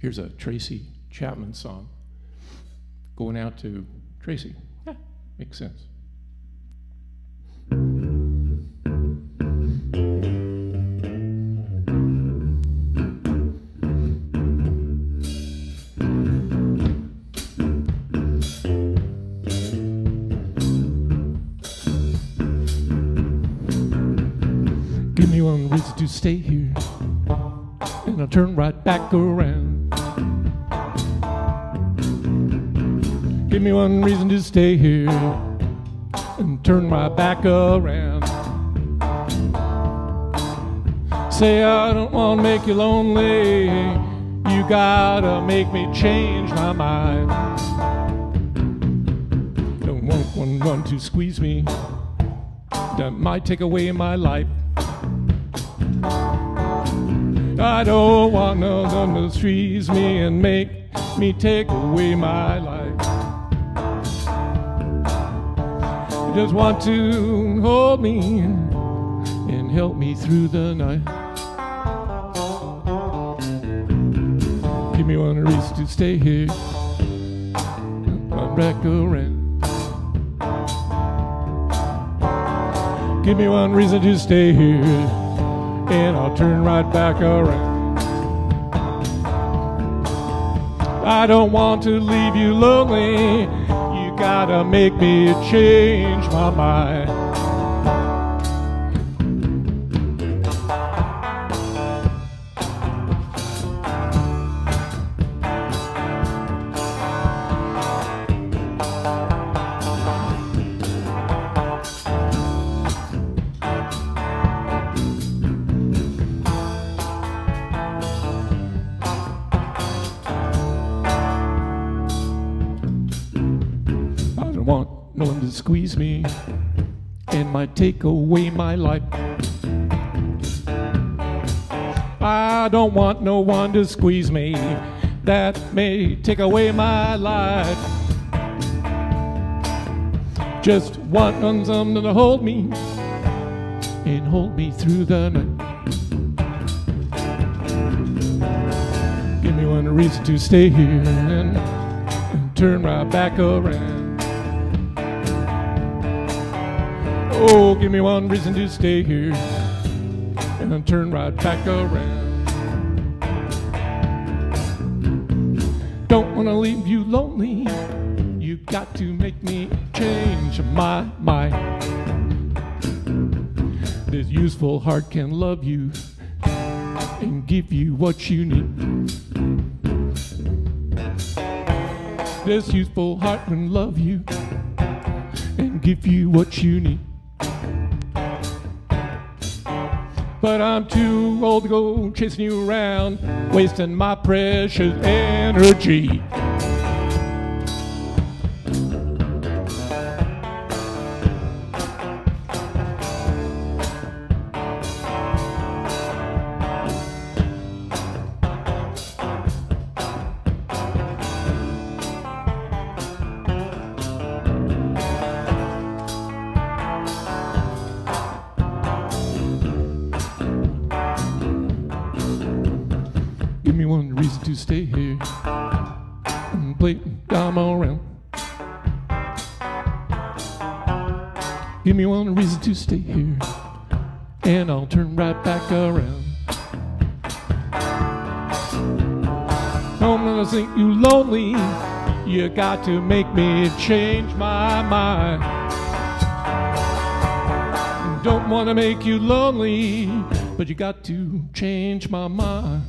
Here's a Tracy Chapman song going out to Tracy. Yeah, makes sense. Give me one reason to stay here, and I'll turn right back around. Give me one reason to stay here, and turn my back around. Say I don't want to make you lonely, you gotta make me change my mind. Don't want one run to squeeze me, that might take away my life. I don't want no one to squeeze me and make me take away my life. I just want to hold me and help me through the night. Give me one reason to stay here. I'm back around. Give me one reason to stay here, and I'll turn right back around. I don't want to leave you lonely. Gotta make me change my mind. Don't want no one to squeeze me and might take away my life. I don't want no one to squeeze me that may take away my life. Just want someone to hold me and hold me through the night. Give me one reason to stay here and, and turn right back around. Oh, give me one reason to stay here and then turn right back around. Don't want to leave you lonely. You got to make me change my mind. This useful heart can love you and give you what you need. This useful heart can love you and give you what you need. But I'm too old to go chasing you around, wasting my precious energy. Give me one reason to stay here and play dumb around. Give me one reason to stay here and I'll turn right back around. I'm gonna think you lonely. You got to make me change my mind. Don't wanna make you lonely, but you got to change my mind.